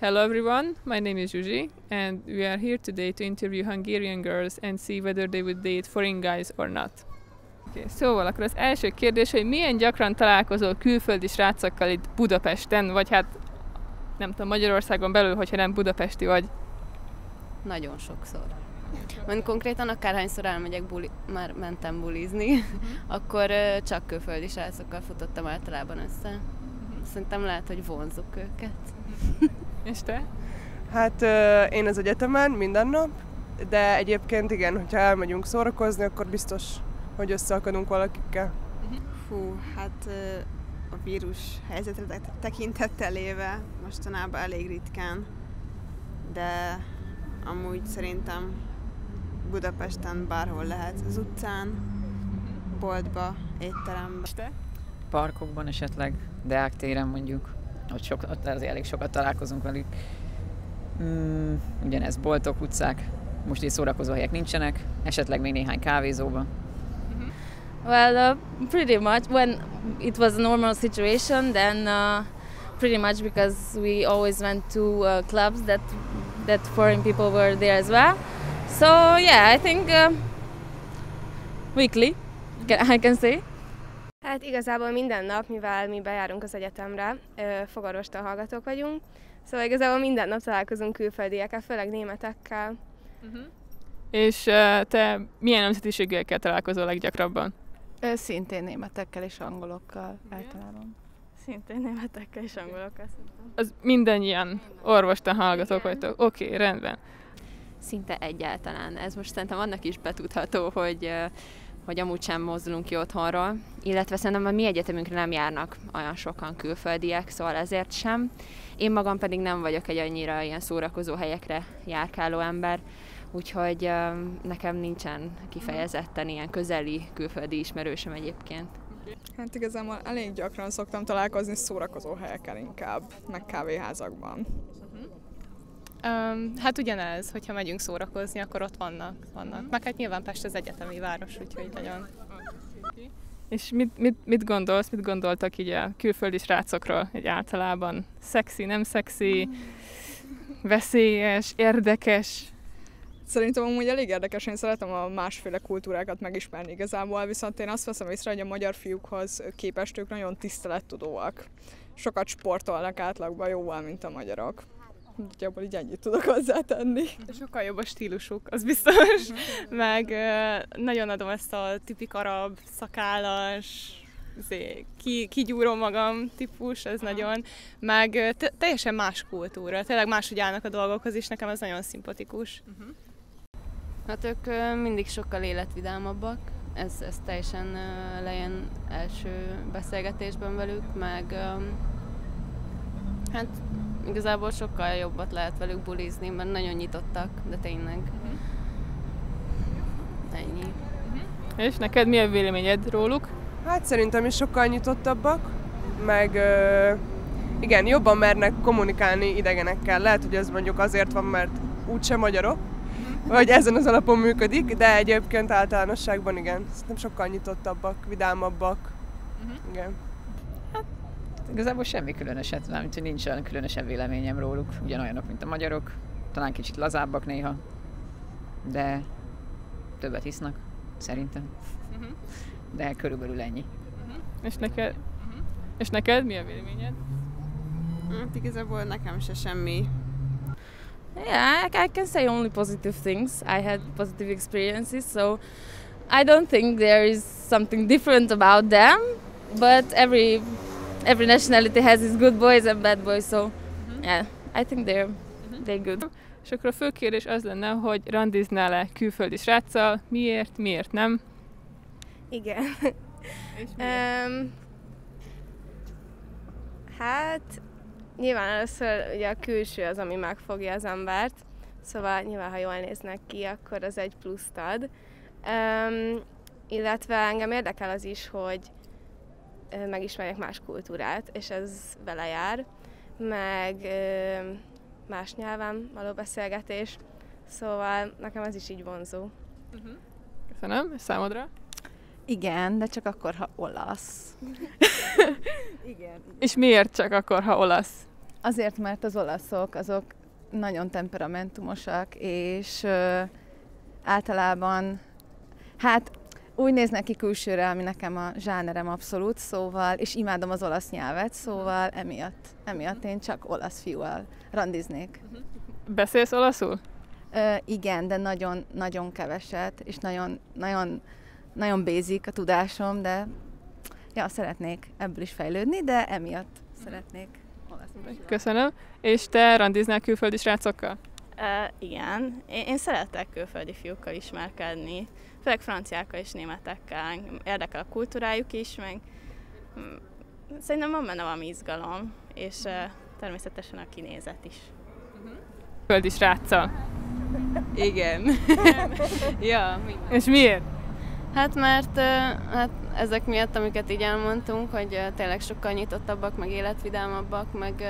Hello everyone, my name is Zsuzsi and we are here today to interview Hungarian girls and see whether they would date foreign guys or not. Okay, szóval akkor az első kérdés, hogy milyen gyakran találkozol külföldi srácokkal itt Budapesten, vagy hát nem tudom, Magyarországon belül, hogyha nem budapesti vagy. Nagyon sokszor. Mondjuk konkrétan akárhányszor elmegyek, buli, már mentem bulizni, uh-huh. akkor csak külföldi srácokkal futottam általában össze. Uh-huh. Szerintem lehet, hogy vonzuk őket. És te? Hát én az egyetemen minden nap, de egyébként igen, hogyha elmegyünk szórakozni, akkor biztos, hogy összeakadunk valakikkel. Hú, hát uh, a vírus helyzetre tekintettel éve mostanában elég ritkán, de amúgy szerintem Budapesten bárhol lehet, az utcán, boltba, te? Parkokban esetleg, Deák téren mondjuk, ott, sok, azért elég sokat találkozunk velük. Mm, ugyanez, boltok, utcák, most így szórakozó helyek nincsenek, esetleg még néhány kávézóban. Well, uh, pretty much. When it was a normal situation, then uh, pretty much because we always went to uh, clubs that that foreign people were there as well. So yeah, I think uh, weekly, I can say. Hát igazából minden nap, mivel mi bejárunk az egyetemre, ö, fogarostan hallgatók vagyunk, szóval igazából minden nap találkozunk külföldiekkel, főleg németekkel. Uh-huh. És te milyen nemzetiségekkel találkozol leggyakrabban? Szintén németekkel és angolokkal általában. Szintén németekkel és angolokkal szerintem. Az mindannyian orvostan hallgatók vagytok. Oké, okay, rendben. Szinte egyáltalán. Ez most szerintem annak is betudható, hogy uh, hogy amúgy sem mozdulunk ki otthonról, illetve szerintem a mi egyetemünkre nem járnak olyan sokan külföldiek, szóval ezért sem. Én magam pedig nem vagyok egy annyira ilyen szórakozó helyekre járkáló ember, úgyhogy nekem nincsen kifejezetten ilyen közeli külföldi ismerősöm egyébként. Hát igazából elég gyakran szoktam találkozni szórakozó helyekkel inkább, meg kávéházakban. Um, hát ugyanez, hogyha megyünk szórakozni, akkor ott vannak. vannak. Meg hát nyilván Pest az egyetemi város, úgyhogy nagyon... És mit, mit, mit gondolsz, mit gondoltak így a külföldi srácokról egy általában? Szexi, nem szexi, veszélyes, érdekes? Szerintem amúgy elég érdekes, én szeretem a másféle kultúrákat megismerni igazából, viszont én azt veszem észre, hogy a magyar fiúkhoz képest ők nagyon tisztelettudóak. Sokat sportolnak átlagban jóval, mint a magyarok. Nagyjából így ennyit tudok hozzátenni. Sokkal jobb a stílusuk, az biztos. Meg nagyon adom ezt a tipik arab, szakállas, ki, kigyúrom magam típus, ez nagyon, meg te, teljesen más kultúra, tényleg máshogy állnak a dolgokhoz, és nekem ez nagyon szimpatikus. Uh-huh. Hát ők mindig sokkal életvidámabbak, ez, ez teljesen lejön első beszélgetésben velük, meg hát igazából sokkal jobbat lehet velük bulizni, mert nagyon nyitottak, de tényleg. Uh-huh. Ennyi. Uh-huh. És neked mi a véleményed róluk? Hát szerintem is sokkal nyitottabbak, meg uh, igen, jobban mernek kommunikálni idegenekkel. Lehet, hogy ez mondjuk azért van, mert úgyse magyarok, vagy ezen az alapon működik, de egyébként általánosságban igen, nem sokkal nyitottabbak, vidámabbak. Uh-huh. Igen. Igazából semmi különöset, mármint, hogy nincs olyan különösebb véleményem róluk, ugyanolyanok, mint a magyarok, talán kicsit lazábbak néha, de többet hisznak, szerintem. Uh-huh. De körülbelül ennyi. Uh-huh. És neked, uh-huh. és neked mi a véleményed? Hát igazából nekem se semmi Yeah, I, I can say only positive things. I had positive experiences, so I don't think there is something different about them. But every every nationality has its good boys and bad boys, so mm-hmm. yeah, I think they're mm-hmm. they're good. És akkor a fő kérdés az lenne, hogy randiznál-e külföldi sráccal, miért, miért nem? Igen. És miért? um, hát Nyilván először ugye a külső az, ami megfogja az embert, szóval nyilván, ha jól néznek ki, akkor az egy pluszt ad. Um, illetve engem érdekel az is, hogy megismerjek más kultúrát, és ez vele jár, meg más nyelven való beszélgetés, szóval nekem ez is így vonzó. Uh-huh. Köszönöm, és számodra? Igen, de csak akkor, ha olasz. igen, igen. És miért csak akkor, ha olasz? Azért, mert az olaszok azok nagyon temperamentumosak, és ö, általában, hát úgy néznek ki külsőre, ami nekem a zsánerem abszolút, szóval, és imádom az olasz nyelvet, szóval emiatt, emiatt én csak olasz fiúval randiznék. Beszélsz olaszul? Ö, igen, de nagyon, nagyon keveset, és nagyon, nagyon, nagyon basic a tudásom, de ja, szeretnék ebből is fejlődni, de emiatt szeretnék olaszul. Köszönöm. És te randiznál külföldi srácokkal? Uh, igen, én, én szeretek külföldi fiúkkal ismerkedni, főleg franciákkal és németekkel. Érdekel a kultúrájuk is, meg mm, szerintem van benne valami izgalom, és uh, természetesen a kinézet is. Külföldi sráccal. Igen. ja, minden. És miért? Hát mert ö, hát ezek miatt, amiket így elmondtunk, hogy ö, tényleg sokkal nyitottabbak, meg életvidámabbak, meg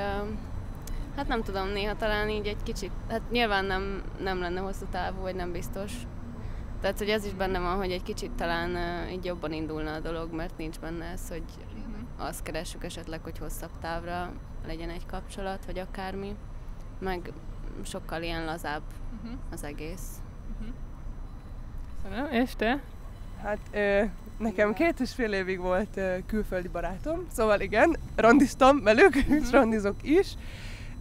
hát nem tudom, néha talán így egy kicsit, hát nyilván nem, nem lenne hosszú távú, vagy nem biztos. Tehát, hogy ez is benne van, hogy egy kicsit talán ö, így jobban indulna a dolog, mert nincs benne ez, hogy azt keressük esetleg, hogy hosszabb távra legyen egy kapcsolat, vagy akármi. Meg sokkal ilyen lazább az egész. Köszönöm. És te? Hát ö, nekem két és fél évig volt ö, külföldi barátom, szóval igen, randiztam velük, és randizok is.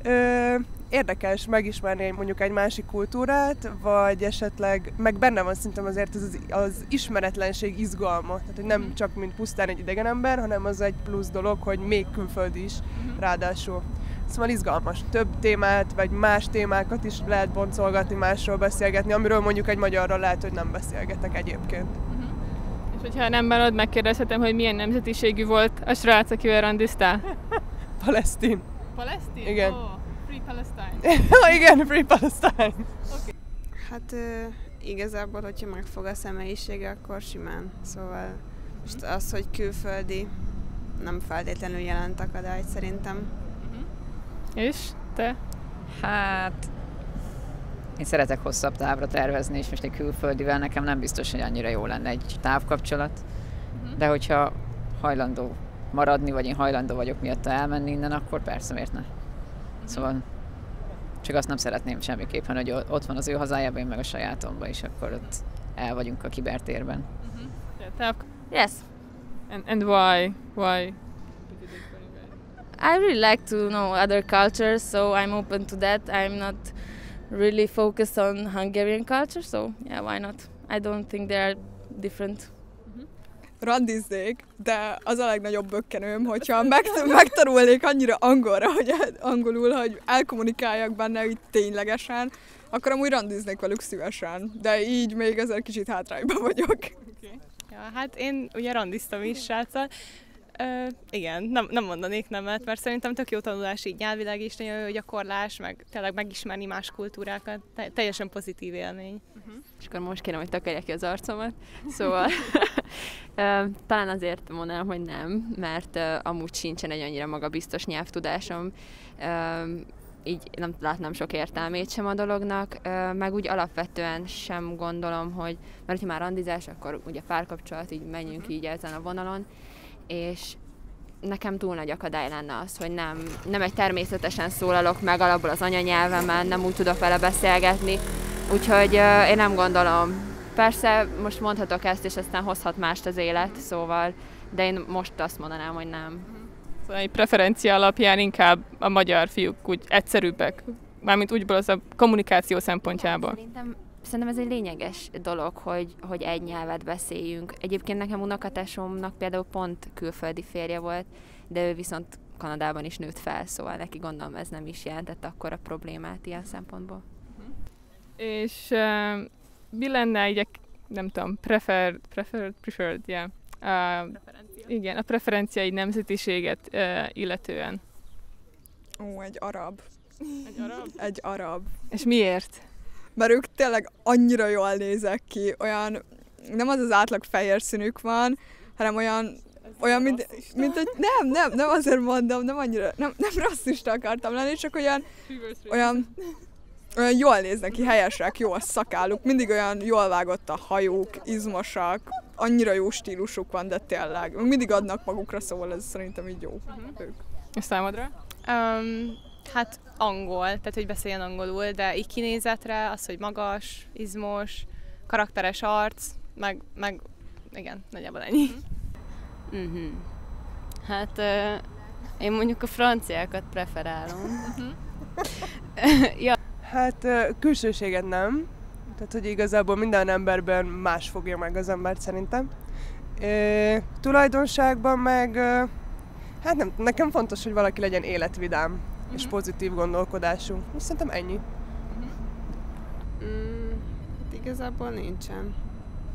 Ö, érdekes megismerni mondjuk egy másik kultúrát, vagy esetleg, meg benne van szerintem azért az, az, ismeretlenség izgalma, tehát hogy nem csak mint pusztán egy idegen ember, hanem az egy plusz dolog, hogy még külföldi is ráadásul. Szóval izgalmas. Több témát, vagy más témákat is lehet boncolgatni, másról beszélgetni, amiről mondjuk egy magyarral lehet, hogy nem beszélgetek egyébként. És hogyha nem bánod, megkérdezhetem, hogy milyen nemzetiségű volt a srác, akivel randiztál? Palesztin. Palesztin? Igen. Oh, free Palestine. igen, Free Palestine. Hát ö, igazából, hogyha megfog a személyisége, akkor simán. Szóval most az, hogy külföldi, nem feltétlenül jelent akadályt szerintem. És te? Hát, én szeretek hosszabb távra tervezni, és most egy külföldivel nekem nem biztos, hogy annyira jó lenne egy távkapcsolat. De hogyha hajlandó maradni, vagy én hajlandó vagyok miatta elmenni innen, akkor persze, miért ne? Szóval csak azt nem szeretném semmiképpen, hogy ott van az ő hazájában, én meg a sajátomban, és akkor ott el vagyunk a kibertérben. Yeah, táv... Yes, And, and why? Why? I really like to know other cultures, so I'm open to that. I'm not really focused on Hungarian culture, so yeah, why not? I don't think they are different. Randiznék, de az a legnagyobb bökkenőm, hogyha meg, megtanulnék annyira angolra, hogy angolul, hogy elkommunikáljak benne így ténylegesen, akkor amúgy randiznék velük szívesen. De így még ezzel kicsit hátrányban vagyok. Ja, hát én ugye randiztam is sráccal. Ö, igen, nem, nem mondanék nemet, mert szerintem tök jó tanulás így nyelvileg is, nagyon jó gyakorlás, meg tényleg megismerni más kultúrákat, te, teljesen pozitív élmény. És akkor most kérem, hogy takarják ki az arcomat. Szóval talán azért mondanám, hogy nem, mert amúgy sincsen egy annyira magabiztos nyelvtudásom. Így nem látnám sok értelmét sem a dolognak, meg úgy alapvetően sem gondolom, hogy, mert ha már randizás, akkor ugye párkapcsolat, így menjünk így ezen a vonalon, és nekem túl nagy akadály lenne az, hogy nem, nem egy természetesen szólalok meg alapból az anyanyelvemen, nem úgy tudok vele beszélgetni, úgyhogy én nem gondolom. Persze most mondhatok ezt, és aztán hozhat mást az élet, szóval, de én most azt mondanám, hogy nem. Szóval egy preferencia alapján inkább a magyar fiúk úgy egyszerűbbek. Mármint úgyból az a kommunikáció szempontjából. Szerintem, szerintem ez egy lényeges dolog, hogy, hogy egy nyelvet beszéljünk. Egyébként nekem unokatásomnak például pont külföldi férje volt, de ő viszont Kanadában is nőtt fel, szóval neki gondolom ez nem is jelentett akkor a problémát ilyen szempontból. És mi lenne így, nem tudom, prefer, prefer, preferred, yeah. Uh, igen, a preferenciai nemzetiséget uh, illetően. Ó, egy arab. Egy arab? Egy arab. És miért? Mert ők tényleg annyira jól nézek ki, olyan, nem az az átlag fehér színük van, hanem olyan, olyan, mint, mint egy, nem, nem, nem azért mondom, nem annyira, nem, nem rasszista akartam lenni, csak olyan, olyan, olyan jól néznek ki, helyesek, jó a szakáluk, mindig olyan jól vágott a hajuk, izmosak, annyira jó stílusuk van, de tényleg, mindig adnak magukra, szóval ez szerintem így jó ők. És számodra? Um, Hát angol, tehát hogy beszéljen angolul, de így kinézetre az, hogy magas, izmos, karakteres arc, meg, meg igen, nagyjából ennyi. Uh-huh. Hát uh, én mondjuk a franciákat preferálom. Uh-huh. ja. Hát külsőséget nem, tehát hogy igazából minden emberben más fogja meg az embert szerintem. Uh, tulajdonságban meg, hát nem, nekem fontos, hogy valaki legyen életvidám uh-huh. és pozitív gondolkodású. És szerintem ennyi. Uh-huh. Mm, hát igazából nincsen.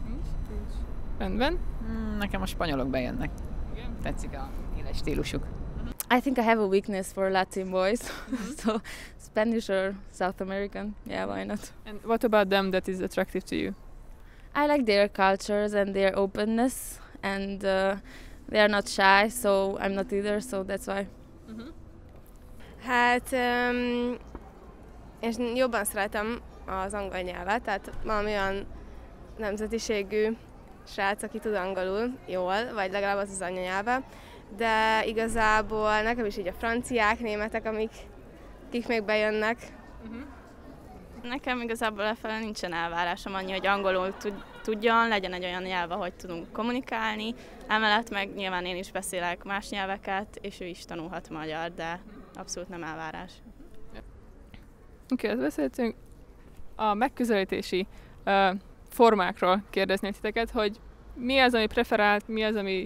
Nincs? Nincs. Rendben. Mm, nekem a spanyolok bejönnek. Igen? Tetszik a éles stílusuk. I think I have a weakness for Latin boys, so Spanish or South American. Yeah, why not? And what about them that is attractive to you? I like their cultures and their openness, and uh, they are not shy, so I'm not either, so that's why. Uh-huh. Hát, um, és jobban szeretem az angol nyelvet, tehát valami olyan nemzetiségű srác, aki tud angolul jól, vagy legalább az az anyanyelve, de igazából nekem is így a franciák, németek, amik kik még bejönnek. Uh-huh. Nekem igazából lefele nincsen elvárásom annyi, hogy angolul tudjon, legyen egy olyan nyelv, hogy tudunk kommunikálni. Emellett meg nyilván én is beszélek más nyelveket, és ő is tanulhat magyar, de abszolút nem elvárás. Oké, okay, beszéltünk a megközelítési uh, formákról kérdeznék titeket, hogy mi az, ami preferált, mi az, ami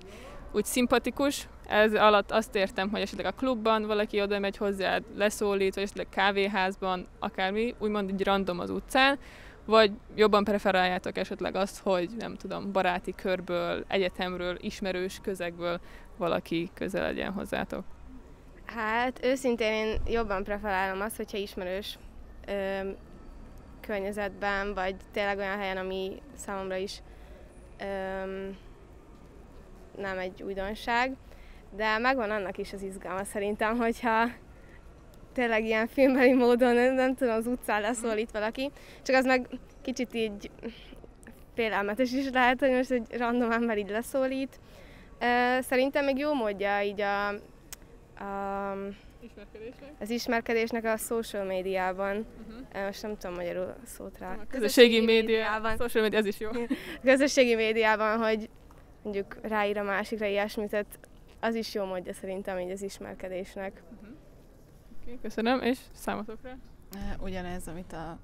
úgy szimpatikus, ez alatt azt értem, hogy esetleg a klubban valaki oda megy hozzá, leszólít, vagy esetleg kávéházban, akármi, úgymond egy random az utcán, vagy jobban preferáljátok esetleg azt, hogy nem tudom, baráti körből, egyetemről, ismerős közegből valaki közel legyen hozzátok? Hát őszintén én jobban preferálom azt, hogyha ismerős ö, környezetben, vagy tényleg olyan helyen, ami számomra is ö, nem egy újdonság de megvan annak is az izgalma szerintem, hogyha tényleg ilyen filmbeli módon, nem, nem tudom, az utcán leszólít valaki, csak az meg kicsit így félelmetes is lehet, hogy most egy random ember így leszólít. Szerintem még jó módja így a, a az ismerkedésnek a social médiában. Uh-huh. Most nem tudom magyarul szót rá. A közösségi, közösségi médiában. Social média, ez is jó. A közösségi médiában, hogy mondjuk ráír a másikra ilyesmit, tehát az is jó módja szerintem így az ismerkedésnek. Uh-huh. Okay, köszönöm, és számotokra? Ugyanez, amit a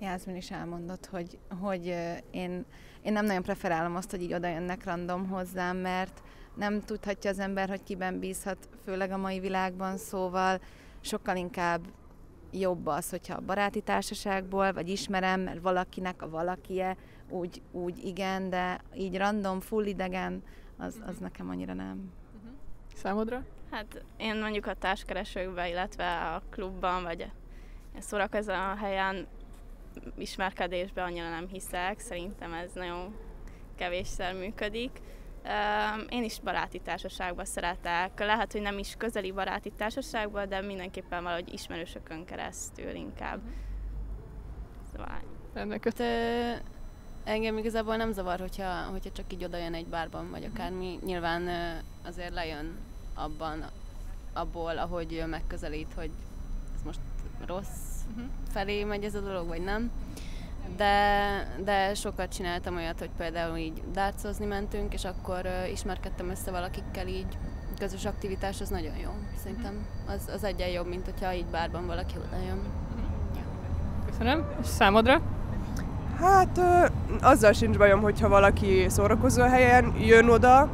Jászmin is elmondott, hogy, hogy én, én nem nagyon preferálom azt, hogy így oda jönnek random hozzám, mert nem tudhatja az ember, hogy kiben bízhat, főleg a mai világban, szóval sokkal inkább jobb az, hogyha baráti társaságból, vagy ismerem, mert valakinek a valakie, úgy, úgy igen, de így random, full idegen, az, az nekem annyira nem. Számodra? Hát én mondjuk a társkeresőkben, illetve a klubban, vagy szórakozó a helyen ismerkedésben annyira nem hiszek, szerintem ez nagyon kevésszer működik. Én is baráti társaságban szeretek, lehet, hogy nem is közeli baráti társaságban, de mindenképpen valahogy ismerősökön keresztül inkább. Szóval... Ennek engem igazából nem zavar, hogyha, hogyha csak így oda jön egy bárban, vagy akármi. Nyilván azért lejön abban, abból, ahogy megközelít, hogy ez most rossz uh-huh. felé megy ez a dolog, vagy nem. De, de sokat csináltam olyat, hogy például így dárcozni mentünk, és akkor ismerkedtem össze valakikkel így, közös aktivitás az nagyon jó. Szerintem az, az egyen jobb, mint hogyha így bárban valaki oda jön. Köszönöm. És számodra? Hát ö, azzal sincs bajom, hogyha valaki szórakozó helyen jön oda,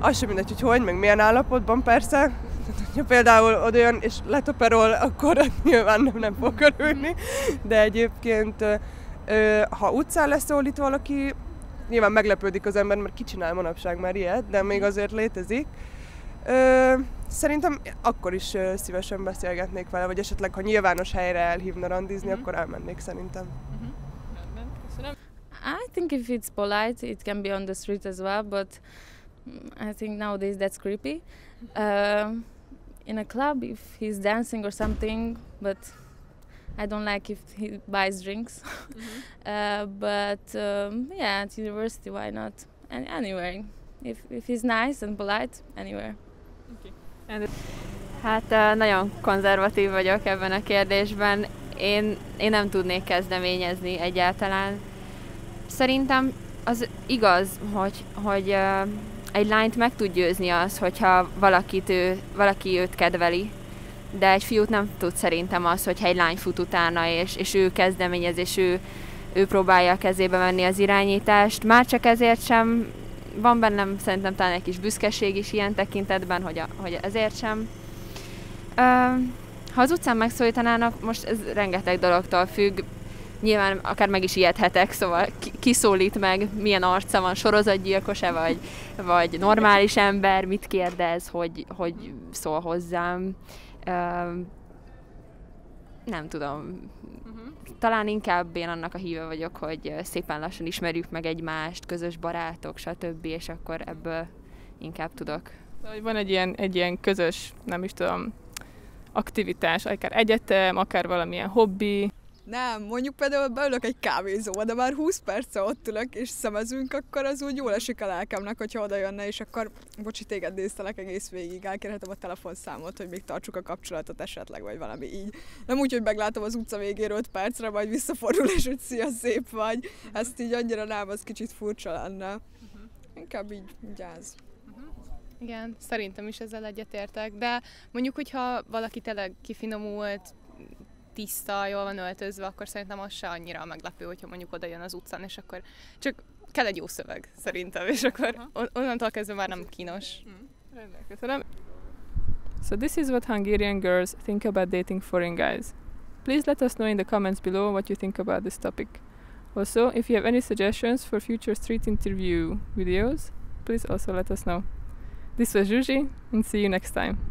az sem mindegy, hogy hogy, meg milyen állapotban persze. Ha például oda jön és letoperol, akkor nyilván nem, nem fog örülni, de egyébként ö, ha utcán leszólít valaki, nyilván meglepődik az ember, mert ki csinál manapság már ilyet, de még azért létezik. Ö, szerintem akkor is szívesen beszélgetnék vele, vagy esetleg ha nyilvános helyre elhívna randizni, mm-hmm. akkor elmennék szerintem. I think if it's polite, it can be on the street as well, but I think nowadays that's creepy. Uh, in a club, if he's dancing or something, but I don't like if he buys drinks. Mm-hmm. uh, but um, yeah, at university, why not? And anywhere, if if he's nice and polite, anywhere. Okay. And Hát nagyon konzervatív vagyok ebben a kérdésben. Én, én nem tudnék kezdeményezni egyáltalán. Szerintem az igaz, hogy, hogy egy lányt meg tud győzni az, hogyha valakit ő, valaki őt kedveli, de egy fiút nem tud szerintem az, hogyha egy lány fut utána, és, és ő kezdeményez, és ő, ő próbálja a kezébe venni az irányítást. Már csak ezért sem van bennem szerintem talán egy kis büszkeség is ilyen tekintetben, hogy, a, hogy ezért sem. Ö, ha az utcán megszólítanának, most ez rengeteg dologtól függ, nyilván akár meg is ijedhetek, szóval kiszólít meg, milyen arca van, sorozatgyilkos-e, vagy, vagy normális ember, mit kérdez, hogy, hogy szól hozzám. nem tudom. Talán inkább én annak a híve vagyok, hogy szépen lassan ismerjük meg egymást, közös barátok, stb., és akkor ebből inkább tudok. Van egy ilyen, egy ilyen közös, nem is tudom, aktivitás, akár egyetem, akár valamilyen hobbi, nem, mondjuk például beülök egy kávézóba, de már 20 perce ott ülök és szemezünk, akkor az úgy jól esik a lelkemnek, hogyha oda jönne, és akkor, bocsi, téged néztelek egész végig, elkérhetem a telefonszámot, hogy még tartsuk a kapcsolatot esetleg, vagy valami így. Nem úgy, hogy meglátom az utca végéről 5 percre, majd visszafordul, és hogy szia, szép vagy. Ezt így annyira nem, az kicsit furcsa lenne. Inkább így gyáz. Igen, szerintem is ezzel egyetértek, de mondjuk, hogyha valaki tényleg kifinomult, tiszta, jól van öltözve, akkor szerintem az se annyira meglepő, hogyha mondjuk oda jön az utcán, és akkor csak kell egy jó szöveg, szerintem, és akkor on- onnantól kezdve már nem kínos. Köszönöm. So this is what Hungarian girls think about dating foreign guys. Please let us know in the comments below what you think about this topic. Also, if you have any suggestions for future street interview videos, please also let us know. This was Juji, and see you next time.